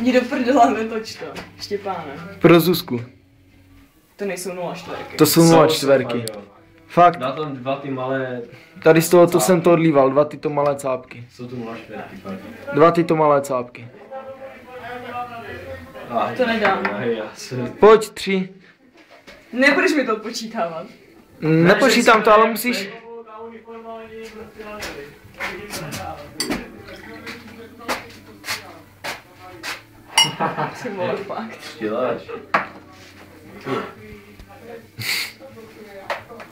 Jdi do prdela, netoč to. Štěpáne. Pro Zuzku. To nejsou 0 čtverky. To jsou 0 čtverky. Fakt, Na tom dva ty malé, tady z toho to jsem to odlíval, dva tyto malé cápky. jsou tu nula čtverky, fakt. Dva tyto malé cápky. Ah, To nedám. Aj, já se... Pojď, tři. Nebudeš mi to odpočítávat. Nepočítám to, ale musíš... Ty vole, fakt. Děláš.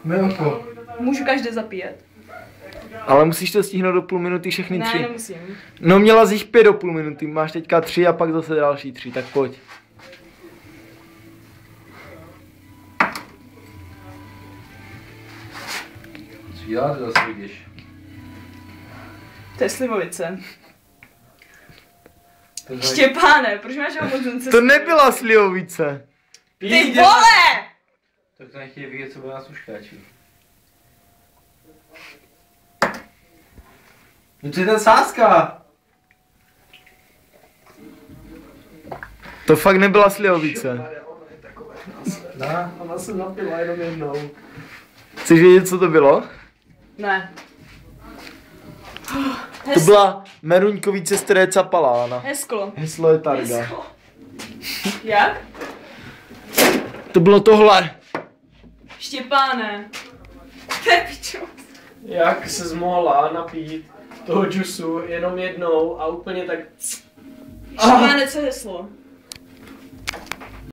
Milko. Můžu každé zapíjet. Ale musíš to stihnout do půl minuty všechny Ne, tři. nemusím. No měla jsi jich pět do půl minuty, máš teďka tři a pak zase další tři, tak pojď. Co děláte zase vidíš? To je slivovice. To je Štěpáne, proč máš možnost To nebyla slivovice. Ty vole! Tak to nechtějí vidět, co bude na suškáči. No to je ten sáska! To fakt nebyla slivovice. Na, ona se napila jenom jednou. Chceš vědět, co to bylo? Ne. To byla Meruňkovice Stréca Palána. Hesklo. Heslo je Targa. Hesklo. Jak? To bylo tohle. Štěpáne. To je pičo. Jak se zmohla napít toho džusu jenom jednou a úplně tak... Štěpáne, co je heslo?